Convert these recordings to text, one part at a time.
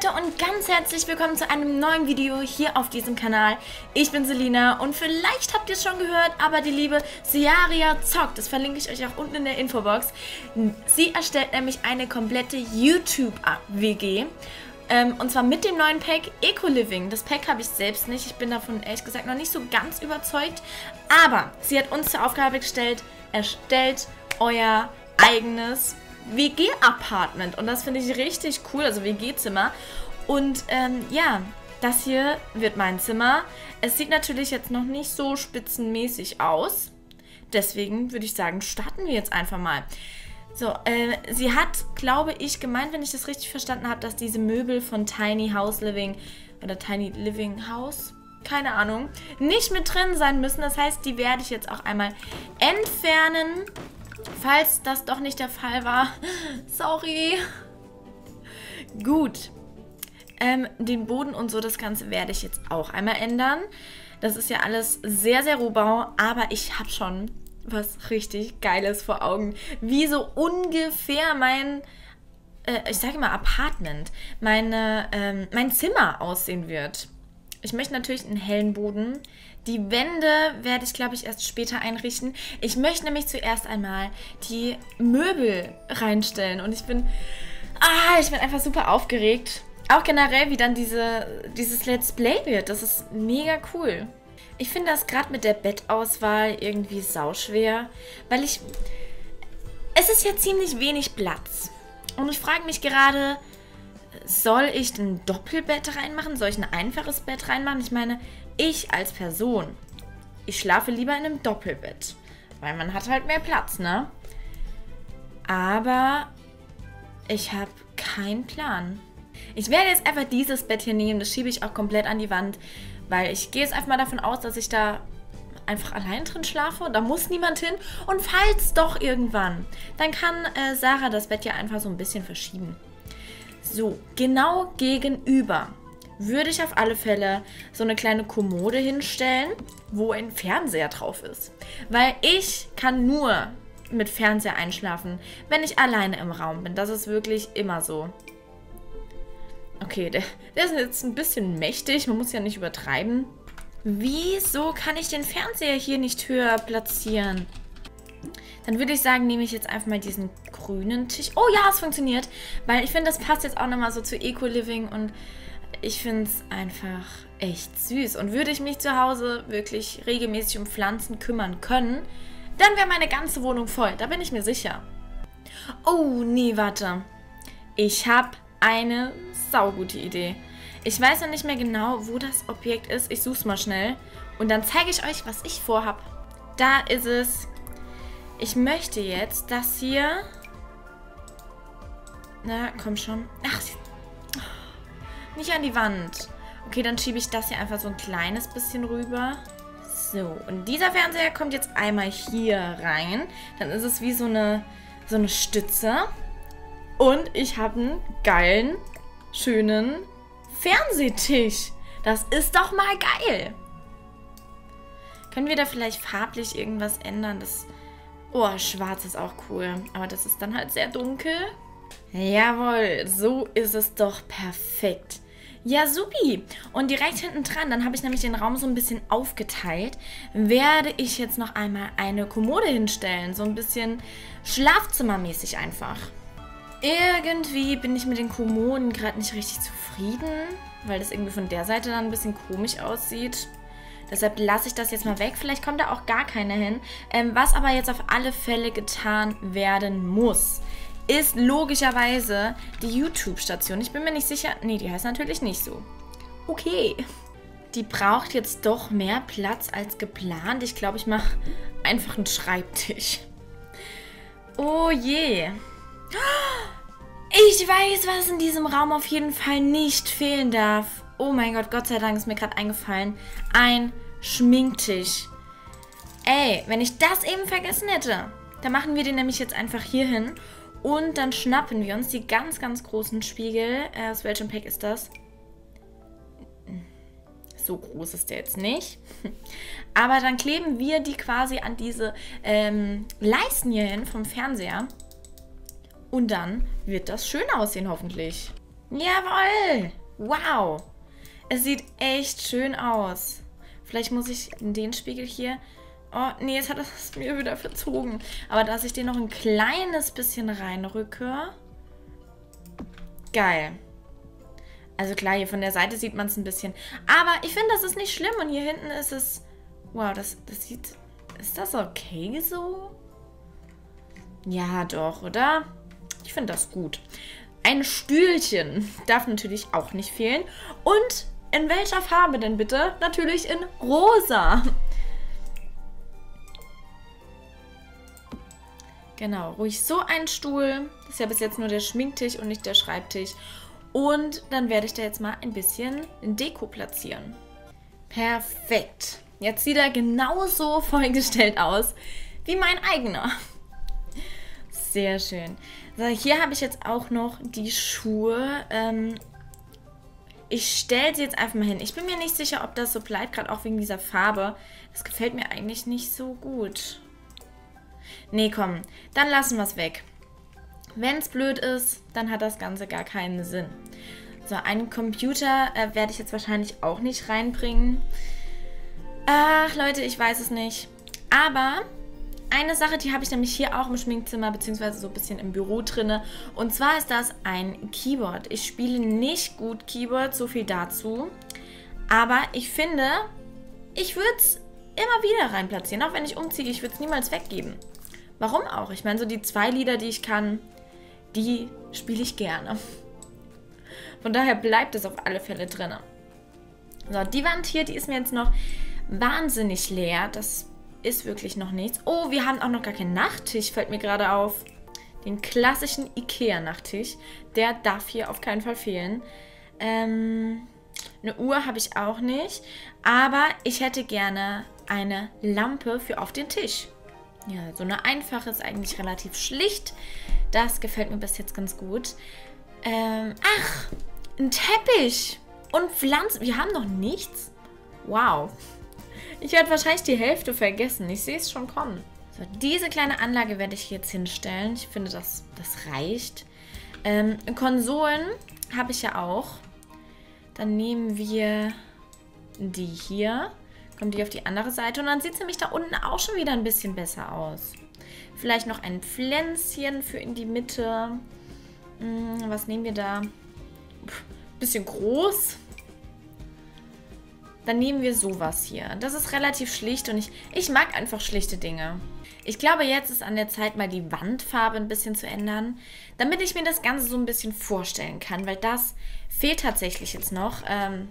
Leute und ganz herzlich willkommen zu einem neuen Video hier auf diesem Kanal. Ich bin Selina und vielleicht habt ihr es schon gehört, aber die liebe Siaria zockt, das verlinke ich euch auch unten in der Infobox. Sie erstellt nämlich eine komplette YouTube-WG ähm, und zwar mit dem neuen Pack Eco Living. Das Pack habe ich selbst nicht, ich bin davon ehrlich gesagt noch nicht so ganz überzeugt, aber sie hat uns zur Aufgabe gestellt, erstellt euer eigenes WG-Apartment. Und das finde ich richtig cool, also WG-Zimmer. Und ähm, ja, das hier wird mein Zimmer. Es sieht natürlich jetzt noch nicht so spitzenmäßig aus. Deswegen würde ich sagen, starten wir jetzt einfach mal. So, äh, sie hat, glaube ich, gemeint, wenn ich das richtig verstanden habe, dass diese Möbel von Tiny House Living oder Tiny Living House, keine Ahnung, nicht mit drin sein müssen. Das heißt, die werde ich jetzt auch einmal entfernen Falls das doch nicht der Fall war, sorry. Gut. Ähm, den Boden und so, das Ganze werde ich jetzt auch einmal ändern. Das ist ja alles sehr, sehr Rohbau, aber ich habe schon was richtig Geiles vor Augen. Wie so ungefähr mein, äh, ich sage mal Apartment, meine, ähm, mein Zimmer aussehen wird. Ich möchte natürlich einen hellen Boden. Die Wände werde ich, glaube ich, erst später einrichten. Ich möchte nämlich zuerst einmal die Möbel reinstellen. Und ich bin, ah, ich bin einfach super aufgeregt. Auch generell, wie dann diese, dieses Let's Play wird. Das ist mega cool. Ich finde das gerade mit der Bettauswahl irgendwie sauschwer, weil ich... Es ist ja ziemlich wenig Platz. Und ich frage mich gerade, soll ich ein Doppelbett reinmachen? Soll ich ein einfaches Bett reinmachen? Ich meine, ich als Person, ich schlafe lieber in einem Doppelbett. Weil man hat halt mehr Platz, ne? Aber ich habe keinen Plan. Ich werde jetzt einfach dieses Bett hier nehmen. Das schiebe ich auch komplett an die Wand. Weil ich gehe jetzt einfach mal davon aus, dass ich da einfach allein drin schlafe. Da muss niemand hin. Und falls doch irgendwann, dann kann äh, Sarah das Bett ja einfach so ein bisschen verschieben. So, genau gegenüber würde ich auf alle Fälle so eine kleine Kommode hinstellen, wo ein Fernseher drauf ist. Weil ich kann nur mit Fernseher einschlafen, wenn ich alleine im Raum bin. Das ist wirklich immer so. Okay, der, der ist jetzt ein bisschen mächtig. Man muss ja nicht übertreiben. Wieso kann ich den Fernseher hier nicht höher platzieren? Dann würde ich sagen, nehme ich jetzt einfach mal diesen grünen Tisch. Oh ja, es funktioniert. Weil ich finde, das passt jetzt auch nochmal so zu Eco-Living und ich finde es einfach echt süß. Und würde ich mich zu Hause wirklich regelmäßig um Pflanzen kümmern können, dann wäre meine ganze Wohnung voll. Da bin ich mir sicher. Oh, nee, warte. Ich habe eine saugute Idee. Ich weiß noch nicht mehr genau, wo das Objekt ist. Ich suche es mal schnell. Und dann zeige ich euch, was ich vorhab. Da ist es. Ich möchte jetzt das hier... Na, komm schon. Ach, nicht an die Wand. Okay, dann schiebe ich das hier einfach so ein kleines bisschen rüber. So, und dieser Fernseher kommt jetzt einmal hier rein. Dann ist es wie so eine, so eine Stütze. Und ich habe einen geilen, schönen Fernsehtisch. Das ist doch mal geil. Können wir da vielleicht farblich irgendwas ändern? Das Oh, schwarz ist auch cool. Aber das ist dann halt sehr dunkel. Jawohl, so ist es doch perfekt. Ja, supi. Und direkt hinten dran, dann habe ich nämlich den Raum so ein bisschen aufgeteilt, werde ich jetzt noch einmal eine Kommode hinstellen. So ein bisschen schlafzimmermäßig einfach. Irgendwie bin ich mit den Kommoden gerade nicht richtig zufrieden, weil das irgendwie von der Seite dann ein bisschen komisch aussieht. Deshalb lasse ich das jetzt mal weg. Vielleicht kommt da auch gar keiner hin. Ähm, was aber jetzt auf alle Fälle getan werden muss, ist logischerweise die YouTube-Station. Ich bin mir nicht sicher. Nee, die heißt natürlich nicht so. Okay. Die braucht jetzt doch mehr Platz als geplant. Ich glaube, ich mache einfach einen Schreibtisch. Oh je. Ich weiß, was in diesem Raum auf jeden Fall nicht fehlen darf. Oh mein Gott, Gott sei Dank ist mir gerade eingefallen. Ein Schminktisch. Ey, wenn ich das eben vergessen hätte. Dann machen wir den nämlich jetzt einfach hier hin. Und dann schnappen wir uns die ganz, ganz großen Spiegel. Äh, aus welchem Pack ist das? So groß ist der jetzt nicht. Aber dann kleben wir die quasi an diese ähm, Leisten hier hin vom Fernseher. Und dann wird das schön aussehen, hoffentlich. Jawoll! Wow! Es sieht echt schön aus. Vielleicht muss ich den Spiegel hier... Oh, nee, jetzt hat es mir wieder verzogen. Aber dass ich den noch ein kleines bisschen reinrücke... Geil. Also klar, hier von der Seite sieht man es ein bisschen. Aber ich finde, das ist nicht schlimm. Und hier hinten ist es... Wow, das, das sieht... Ist das okay so? Ja, doch, oder? Ich finde das gut. Ein Stühlchen darf natürlich auch nicht fehlen. Und in welcher Farbe denn bitte? Natürlich in rosa. Genau, ruhig so ein Stuhl. Das ist ja bis jetzt nur der Schminktisch und nicht der Schreibtisch. Und dann werde ich da jetzt mal ein bisschen Deko platzieren. Perfekt. Jetzt sieht er genauso vollgestellt aus wie mein eigener. Sehr schön. So, hier habe ich jetzt auch noch die Schuhe. Ähm, ich stelle sie jetzt einfach mal hin. Ich bin mir nicht sicher, ob das so bleibt, gerade auch wegen dieser Farbe. Das gefällt mir eigentlich nicht so gut. Nee, komm, dann lassen wir es weg. Wenn es blöd ist, dann hat das Ganze gar keinen Sinn. So, einen Computer äh, werde ich jetzt wahrscheinlich auch nicht reinbringen. Ach, Leute, ich weiß es nicht. Aber eine Sache, die habe ich nämlich hier auch im Schminkzimmer, beziehungsweise so ein bisschen im Büro drinne. Und zwar ist das ein Keyboard. Ich spiele nicht gut Keyboard, so viel dazu. Aber ich finde, ich würde es immer wieder reinplatzieren. Auch wenn ich umziehe, ich würde es niemals weggeben. Warum auch? Ich meine, so die zwei Lieder, die ich kann, die spiele ich gerne. Von daher bleibt es auf alle Fälle drin. So, die Wand hier, die ist mir jetzt noch wahnsinnig leer. Das ist wirklich noch nichts. Oh, wir haben auch noch gar keinen Nachttisch, fällt mir gerade auf. Den klassischen Ikea-Nachttisch. Der darf hier auf keinen Fall fehlen. Ähm, eine Uhr habe ich auch nicht. Aber ich hätte gerne eine Lampe für auf den Tisch. Ja, so eine einfache ist eigentlich relativ schlicht. Das gefällt mir bis jetzt ganz gut. Ähm, ach, ein Teppich und Pflanzen. Wir haben noch nichts? Wow. Ich werde wahrscheinlich die Hälfte vergessen. Ich sehe es schon kommen. So, diese kleine Anlage werde ich jetzt hinstellen. Ich finde, das, das reicht. Ähm, Konsolen habe ich ja auch. Dann nehmen wir die hier. Kommt die auf die andere Seite. Und dann sieht es nämlich da unten auch schon wieder ein bisschen besser aus. Vielleicht noch ein Pflänzchen für in die Mitte. Hm, was nehmen wir da? Pff, bisschen groß. Dann nehmen wir sowas hier. Das ist relativ schlicht und ich, ich mag einfach schlichte Dinge. Ich glaube, jetzt ist an der Zeit, mal die Wandfarbe ein bisschen zu ändern, damit ich mir das Ganze so ein bisschen vorstellen kann, weil das fehlt tatsächlich jetzt noch. Ähm,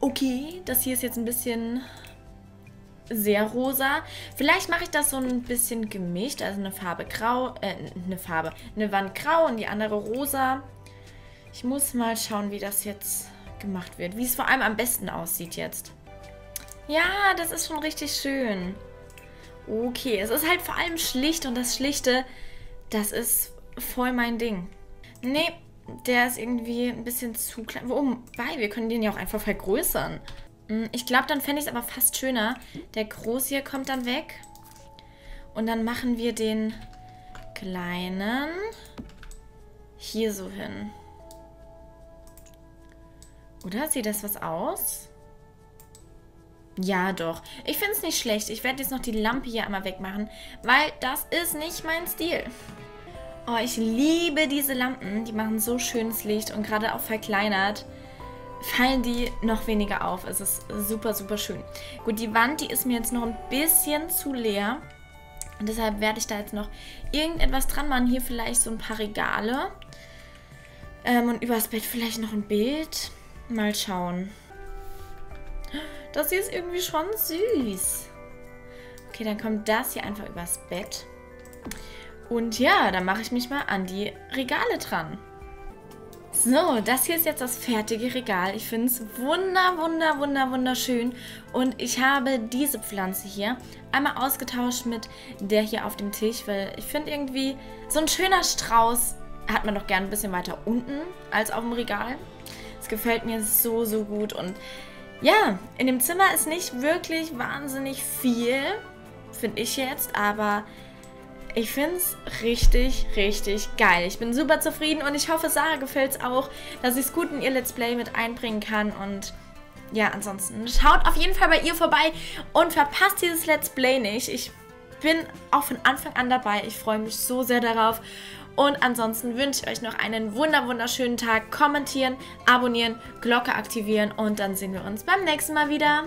okay, das hier ist jetzt ein bisschen sehr rosa. Vielleicht mache ich das so ein bisschen gemischt, also eine Farbe grau, äh, eine Farbe, eine Wand grau und die andere rosa. Ich muss mal schauen, wie das jetzt gemacht wird. Wie es vor allem am besten aussieht jetzt. Ja, das ist schon richtig schön. Okay, es ist halt vor allem schlicht und das Schlichte, das ist voll mein Ding. Nee, der ist irgendwie ein bisschen zu klein. Wobei, wir können den ja auch einfach vergrößern. Hm, ich glaube, dann fände ich es aber fast schöner. Der Groß hier kommt dann weg. Und dann machen wir den kleinen hier so hin. Oder? Sieht das was aus? Ja, doch. Ich finde es nicht schlecht. Ich werde jetzt noch die Lampe hier einmal wegmachen, weil das ist nicht mein Stil. Oh, ich liebe diese Lampen. Die machen so schönes Licht und gerade auch verkleinert fallen die noch weniger auf. Es ist super, super schön. Gut, die Wand, die ist mir jetzt noch ein bisschen zu leer. Und deshalb werde ich da jetzt noch irgendetwas dran machen. Hier vielleicht so ein paar Regale. Ähm, und übers Bett vielleicht noch ein Bild. Mal schauen. Das hier ist irgendwie schon süß. Okay, dann kommt das hier einfach übers Bett. Und ja, dann mache ich mich mal an die Regale dran. So, das hier ist jetzt das fertige Regal. Ich finde es wunder, wunder, wunder, wunderschön. Und ich habe diese Pflanze hier einmal ausgetauscht mit der hier auf dem Tisch, weil ich finde irgendwie, so ein schöner Strauß hat man doch gern ein bisschen weiter unten als auf dem Regal. Es gefällt mir so, so gut. Und ja, in dem Zimmer ist nicht wirklich wahnsinnig viel, finde ich jetzt. Aber Ich finde es richtig, richtig geil. Ich bin super zufrieden und ich hoffe, Sarah gefällt es auch, dass ich es gut in ihr Let's Play mit einbringen kann. Und ja, ansonsten schaut auf jeden Fall bei ihr vorbei und verpasst dieses Let's Play nicht. Ich bin auch von Anfang an dabei. Ich freue mich so sehr darauf. Und ansonsten wünsche ich euch noch einen wunder wunderschönen Tag. Kommentieren, abonnieren, Glocke aktivieren und dann sehen wir uns beim nächsten Mal wieder.